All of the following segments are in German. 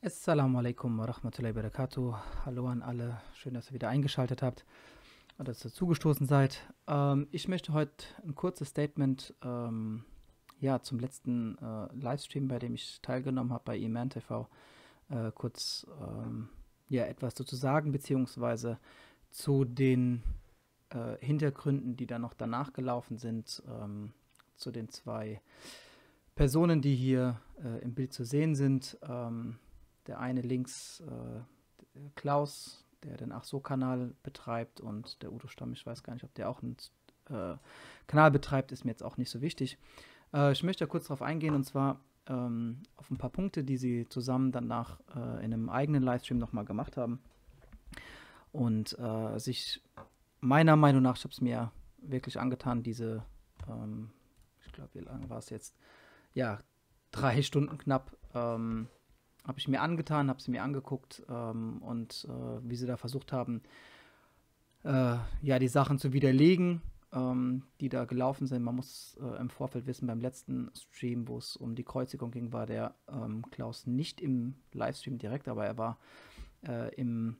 Assalamu alaikum wa rahmatullahi wa barakatuh. Hallo an alle. Schön, dass ihr wieder eingeschaltet habt oder dass ihr zugestoßen seid. Ähm, ich möchte heute ein kurzes Statement ähm, ja, zum letzten äh, Livestream, bei dem ich teilgenommen habe bei Iman TV, äh, kurz ähm, ja, etwas dazu sagen, beziehungsweise zu den äh, Hintergründen, die dann noch danach gelaufen sind, ähm, zu den zwei Personen, die hier äh, im Bild zu sehen sind. Ähm, der eine links äh, Klaus, der den Ach so-Kanal betreibt und der Udo Stamm, ich weiß gar nicht, ob der auch einen äh, Kanal betreibt, ist mir jetzt auch nicht so wichtig. Äh, ich möchte da kurz darauf eingehen und zwar ähm, auf ein paar Punkte, die sie zusammen danach äh, in einem eigenen Livestream nochmal gemacht haben. Und äh, sich meiner Meinung nach, ich habe es mir wirklich angetan, diese, ähm, ich glaube, wie lange war es jetzt? Ja, drei Stunden knapp. Ähm, habe ich mir angetan, habe sie mir angeguckt ähm, und äh, wie sie da versucht haben, äh, ja, die Sachen zu widerlegen, ähm, die da gelaufen sind. Man muss äh, im Vorfeld wissen, beim letzten Stream, wo es um die Kreuzigung ging, war der ähm, Klaus nicht im Livestream direkt, aber er war äh, im,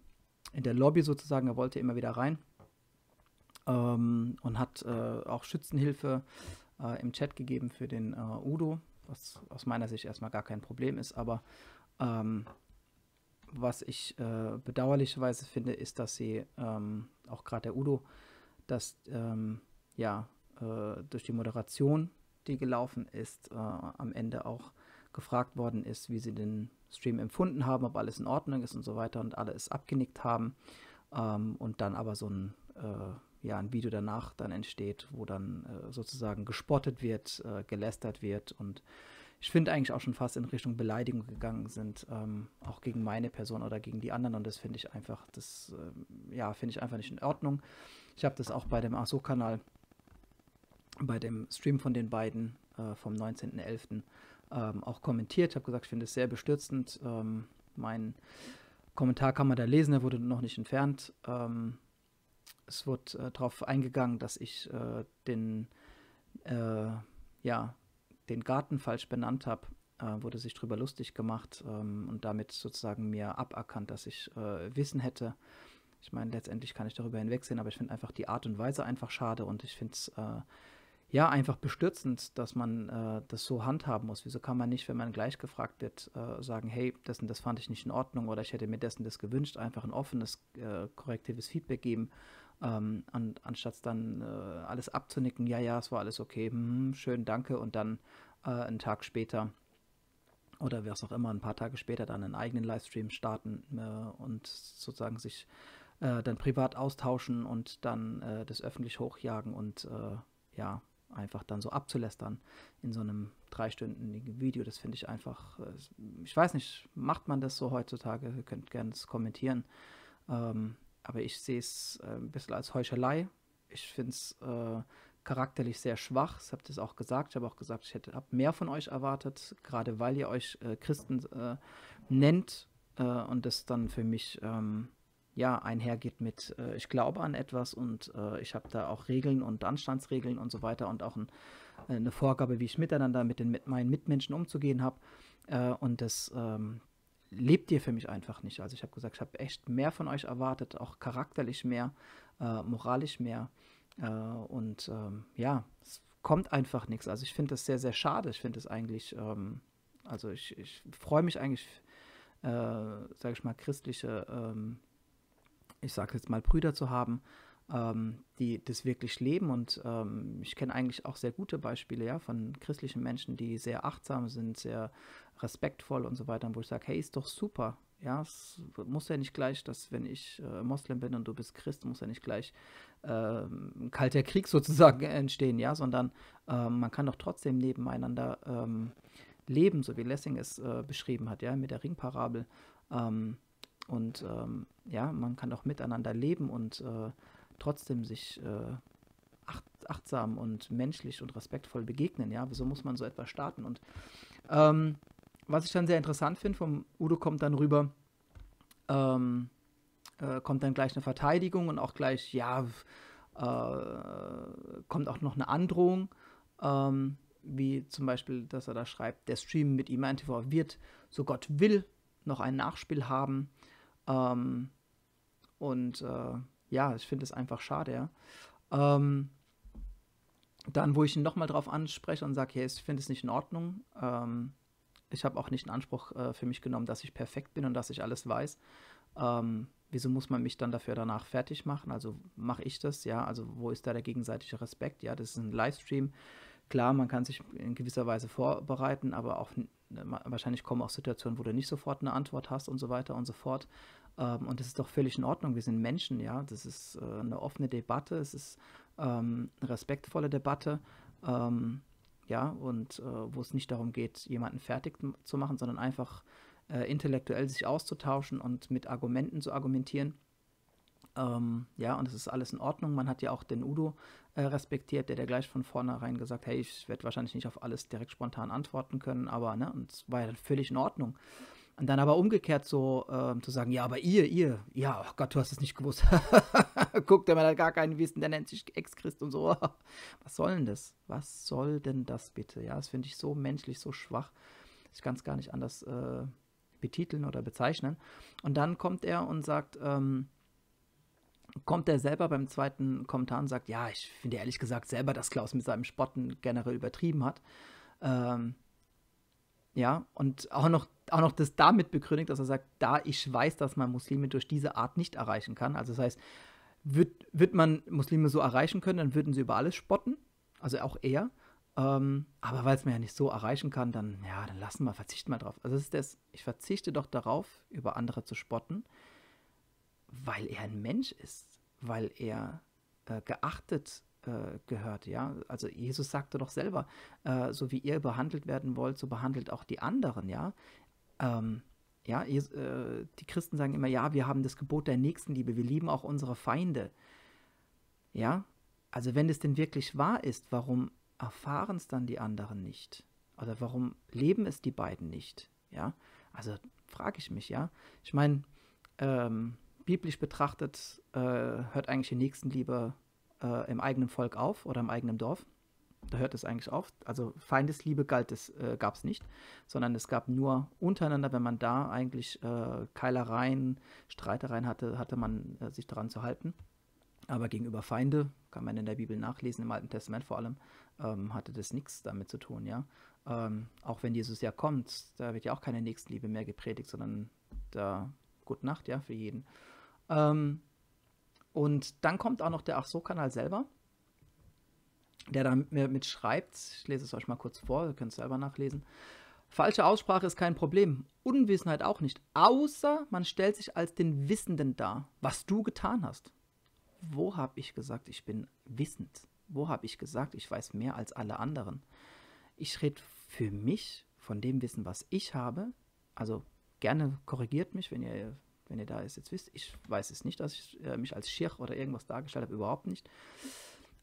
in der Lobby sozusagen, er wollte immer wieder rein ähm, und hat äh, auch Schützenhilfe äh, im Chat gegeben für den Udo, was aus meiner Sicht erstmal gar kein Problem ist, aber ähm, was ich äh, bedauerlicherweise finde, ist, dass sie, ähm, auch gerade der Udo, dass ähm, ja äh, durch die Moderation, die gelaufen ist, äh, am Ende auch gefragt worden ist, wie sie den Stream empfunden haben, ob alles in Ordnung ist und so weiter und alle es abgenickt haben. Ähm, und dann aber so ein, äh, ja, ein Video danach dann entsteht, wo dann äh, sozusagen gespottet wird, äh, gelästert wird und ich finde eigentlich auch schon fast in Richtung Beleidigung gegangen sind, ähm, auch gegen meine Person oder gegen die anderen. Und das finde ich einfach, das äh, ja, finde ich einfach nicht in Ordnung. Ich habe das auch bei dem ASO-Kanal, bei dem Stream von den beiden äh, vom 19.11. Ähm, auch kommentiert. Ich habe gesagt, ich finde es sehr bestürzend. Ähm, mein Kommentar kann man da lesen, der wurde noch nicht entfernt. Ähm, es wird äh, darauf eingegangen, dass ich äh, den äh, ja, den Garten falsch benannt habe, äh, wurde sich darüber lustig gemacht ähm, und damit sozusagen mir aberkannt, dass ich äh, Wissen hätte. Ich meine, letztendlich kann ich darüber hinwegsehen, aber ich finde einfach die Art und Weise einfach schade und ich finde es äh, ja einfach bestürzend, dass man äh, das so handhaben muss. Wieso kann man nicht, wenn man gleich gefragt wird, äh, sagen, hey, das und das fand ich nicht in Ordnung oder ich hätte mir dessen das gewünscht, einfach ein offenes, korrektives Feedback geben ähm, an, anstatt dann äh, alles abzunicken, ja, ja, es war alles okay, hm, schön, danke, und dann äh, einen Tag später oder wer es auch immer, ein paar Tage später dann einen eigenen Livestream starten äh, und sozusagen sich äh, dann privat austauschen und dann äh, das öffentlich hochjagen und äh, ja, einfach dann so abzulästern in so einem dreistündigen Video. Das finde ich einfach, ich weiß nicht, macht man das so heutzutage? Ihr könnt gerne kommentieren. Ähm, aber ich sehe es äh, ein bisschen als Heuchelei. Ich finde es äh, charakterlich sehr schwach. Ich habe das auch gesagt. Ich habe auch gesagt, ich hätte mehr von euch erwartet, gerade weil ihr euch äh, Christen äh, nennt äh, und das dann für mich ähm, ja einhergeht mit, äh, ich glaube an etwas und ich habe da auch Regeln und Anstandsregeln und so weiter und auch ein, eine Vorgabe, wie ich miteinander mit, den, mit meinen Mitmenschen umzugehen habe. und das ähm, lebt ihr für mich einfach nicht. Also ich habe gesagt, ich habe echt mehr von euch erwartet, auch charakterlich mehr, äh, moralisch mehr. Äh, und ähm, ja, es kommt einfach nichts. Also ich finde das sehr, sehr schade. Ich finde es eigentlich, ähm, also ich, ich freue mich eigentlich, äh, sage ich mal, christliche, ähm, ich sage jetzt mal, Brüder zu haben, ähm, die das wirklich leben. Und ähm, ich kenne eigentlich auch sehr gute Beispiele ja, von christlichen Menschen, die sehr achtsam sind, sehr respektvoll und so weiter, wo ich sage, hey, ist doch super. Ja, es muss ja nicht gleich, dass wenn ich äh, Moslem bin und du bist Christ, muss ja nicht gleich äh, ein kalter Krieg sozusagen entstehen, ja, sondern äh, man kann doch trotzdem nebeneinander ähm, leben, so wie Lessing es äh, beschrieben hat, ja, mit der Ringparabel. Ähm, und ähm, ja, man kann doch miteinander leben und äh, trotzdem sich äh, acht, achtsam und menschlich und respektvoll begegnen. Ja, wieso muss man so etwas starten? Und ähm, was ich dann sehr interessant finde, vom Udo kommt dann rüber, ähm, äh, kommt dann gleich eine Verteidigung und auch gleich, ja, äh, kommt auch noch eine Androhung, ähm, wie zum Beispiel, dass er da schreibt, der Stream mit ihm TV wird, so Gott will, noch ein Nachspiel haben. Ähm, und äh, ja, ich finde es einfach schade, ja. Ähm, dann, wo ich ihn nochmal drauf anspreche und sage, hey, ich finde es nicht in Ordnung. Ähm, ich habe auch nicht einen Anspruch äh, für mich genommen, dass ich perfekt bin und dass ich alles weiß. Ähm, wieso muss man mich dann dafür danach fertig machen? Also mache ich das, ja? Also wo ist da der gegenseitige Respekt? Ja, das ist ein Livestream. Klar, man kann sich in gewisser Weise vorbereiten, aber auch wahrscheinlich kommen auch Situationen, wo du nicht sofort eine Antwort hast und so weiter und so fort. Ähm, und das ist doch völlig in Ordnung. Wir sind Menschen, ja. Das ist äh, eine offene Debatte, es ist ähm, eine respektvolle Debatte. Ähm, ja, und äh, wo es nicht darum geht, jemanden fertig zu machen, sondern einfach äh, intellektuell sich auszutauschen und mit Argumenten zu argumentieren. Ähm, ja, und es ist alles in Ordnung. Man hat ja auch den Udo äh, respektiert, der der gleich von vornherein gesagt, hey, ich werde wahrscheinlich nicht auf alles direkt spontan antworten können, aber ne, und es war ja völlig in Ordnung. Und dann aber umgekehrt so äh, zu sagen, ja, aber ihr, ihr, ja, oh Gott, du hast es nicht gewusst. Guck, der hat gar keinen Wissen, der nennt sich Ex-Christ und so. Was soll denn das? Was soll denn das bitte? Ja, das finde ich so menschlich, so schwach. Ich kann es gar nicht anders äh, betiteln oder bezeichnen. Und dann kommt er und sagt, ähm, kommt er selber beim zweiten Kommentar und sagt, ja, ich finde ehrlich gesagt selber, dass Klaus mit seinem Spotten generell übertrieben hat. Ähm, ja, und auch noch, auch noch das damit begründet, dass er sagt, da ich weiß, dass man Muslime durch diese Art nicht erreichen kann. Also das heißt, wird, wird man Muslime so erreichen können, dann würden sie über alles spotten. Also auch er. Ähm, aber weil es man ja nicht so erreichen kann, dann, ja, dann lassen wir, verzichten wir drauf. Also das ist das, ich verzichte doch darauf, über andere zu spotten, weil er ein Mensch ist, weil er äh, geachtet äh, gehört, ja. Also Jesus sagte doch selber, äh, so wie ihr behandelt werden wollt, so behandelt auch die anderen, ja. Ähm, ja, ihr, äh, die Christen sagen immer, ja, wir haben das Gebot der Nächstenliebe, wir lieben auch unsere Feinde. Ja, also wenn es denn wirklich wahr ist, warum erfahren es dann die anderen nicht? Oder warum leben es die beiden nicht? Ja, also frage ich mich, ja. Ich meine, ähm, biblisch betrachtet äh, hört eigentlich die Nächstenliebe äh, im eigenen Volk auf oder im eigenen Dorf. Da hört es eigentlich auf. Also Feindesliebe galt es, äh, gab es nicht, sondern es gab nur untereinander, wenn man da eigentlich äh, Keilereien, Streitereien hatte, hatte man äh, sich daran zu halten. Aber gegenüber Feinde, kann man in der Bibel nachlesen, im Alten Testament vor allem, ähm, hatte das nichts damit zu tun, ja. Ähm, auch wenn Jesus ja kommt, da wird ja auch keine Nächstenliebe mehr gepredigt, sondern da Gute Nacht, ja, für jeden. Ähm, und dann kommt auch noch der Ach so Kanal selber, der da mitschreibt. Ich lese es euch mal kurz vor, ihr könnt es selber nachlesen. Falsche Aussprache ist kein Problem, Unwissenheit auch nicht, außer man stellt sich als den Wissenden dar, was du getan hast. Wo habe ich gesagt, ich bin wissend? Wo habe ich gesagt, ich weiß mehr als alle anderen? Ich rede für mich von dem Wissen, was ich habe. Also gerne korrigiert mich, wenn ihr wenn ihr da es jetzt wisst. Ich weiß es nicht, dass ich äh, mich als Schirch oder irgendwas dargestellt habe, überhaupt nicht.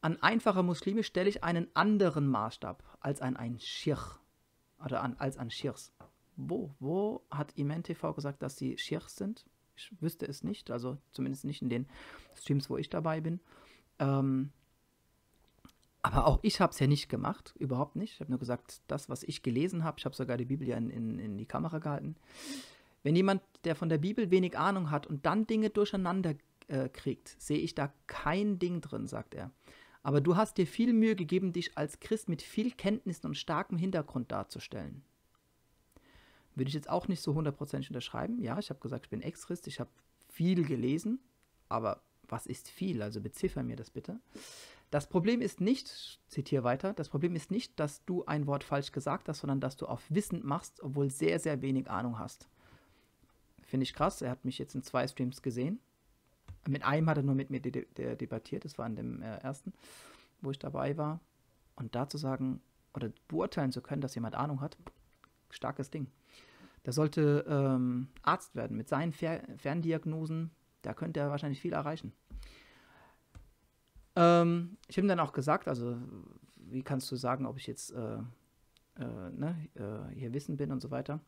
An einfache Muslime stelle ich einen anderen Maßstab als an einen Schirch oder an, als an Schirchs. Wo? Wo hat Iman TV gesagt, dass sie Schirchs sind? Ich wüsste es nicht, also zumindest nicht in den Streams, wo ich dabei bin. Ähm, aber auch ich habe es ja nicht gemacht, überhaupt nicht. Ich habe nur gesagt, das, was ich gelesen habe, ich habe sogar die Bibel ja in, in, in die Kamera gehalten. Wenn jemand, der von der Bibel wenig Ahnung hat und dann Dinge durcheinander äh, kriegt, sehe ich da kein Ding drin, sagt er. Aber du hast dir viel Mühe gegeben, dich als Christ mit viel Kenntnissen und starkem Hintergrund darzustellen. Würde ich jetzt auch nicht so hundertprozentig unterschreiben. Ja, ich habe gesagt, ich bin Ex-Christ, ich habe viel gelesen, aber was ist viel? Also beziffer mir das bitte. Das Problem ist nicht, zitiere weiter, das Problem ist nicht, dass du ein Wort falsch gesagt hast, sondern dass du auf Wissen machst, obwohl sehr, sehr wenig Ahnung hast. Finde ich krass. Er hat mich jetzt in zwei Streams gesehen. Mit einem hat er nur mit mir de de debattiert. Das war in dem äh, ersten, wo ich dabei war. Und da zu sagen oder beurteilen zu können, dass jemand Ahnung hat, starkes Ding. Der sollte ähm, Arzt werden. Mit seinen Fer Ferndiagnosen, da könnte er wahrscheinlich viel erreichen. Ähm, ich habe ihm dann auch gesagt, also wie kannst du sagen, ob ich jetzt äh, äh, ne, äh, hier Wissen bin und so weiter.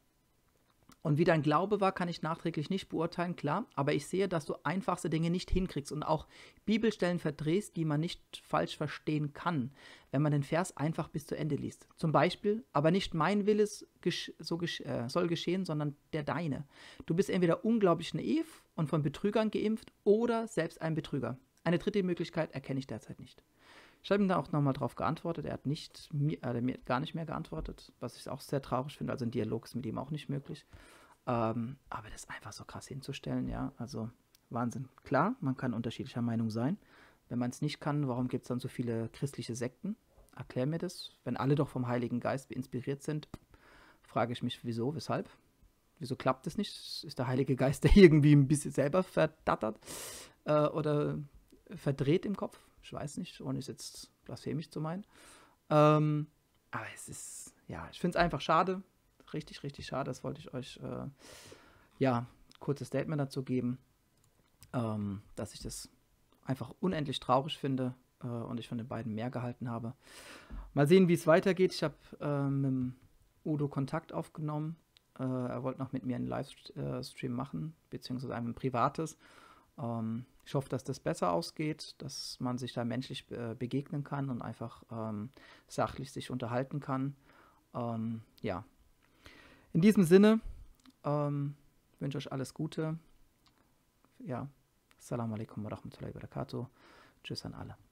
Und wie dein Glaube war, kann ich nachträglich nicht beurteilen, klar. Aber ich sehe, dass du einfachste Dinge nicht hinkriegst und auch Bibelstellen verdrehst, die man nicht falsch verstehen kann, wenn man den Vers einfach bis zu Ende liest. Zum Beispiel, aber nicht mein Wille so gesch äh, soll geschehen, sondern der deine. Du bist entweder unglaublich naiv und von Betrügern geimpft oder selbst ein Betrüger. Eine dritte Möglichkeit erkenne ich derzeit nicht. Ich habe ihm da auch nochmal drauf geantwortet. Er hat nicht, mir, äh, mir gar nicht mehr geantwortet, was ich auch sehr traurig finde. Also ein Dialog ist mit ihm auch nicht möglich. Ähm, aber das einfach so krass hinzustellen, ja, also Wahnsinn. Klar, man kann unterschiedlicher Meinung sein. Wenn man es nicht kann, warum gibt es dann so viele christliche Sekten? Erklär mir das. Wenn alle doch vom Heiligen Geist inspiriert sind, frage ich mich, wieso, weshalb? Wieso klappt es nicht? Ist der Heilige Geist der irgendwie ein bisschen selber verdattert äh, oder verdreht im Kopf? Ich weiß nicht, ohne es jetzt blasphemisch zu meinen. Ähm, aber es ist, ja, ich finde es einfach schade. Richtig, richtig schade. Das wollte ich euch, äh, ja, kurzes Statement dazu geben, ähm, dass ich das einfach unendlich traurig finde äh, und ich von den beiden mehr gehalten habe. Mal sehen, wie es weitergeht. Ich habe äh, mit Udo Kontakt aufgenommen. Äh, er wollte noch mit mir einen Livestream machen, beziehungsweise ein privates. Ähm, ich hoffe, dass das besser ausgeht, dass man sich da menschlich äh, begegnen kann und einfach ähm, sachlich sich unterhalten kann. Ähm, ja. In diesem Sinne ähm, wünsche ich euch alles Gute. Ja. Assalamu alaikum wa rahmatullahi wa barakatuh. Tschüss an alle.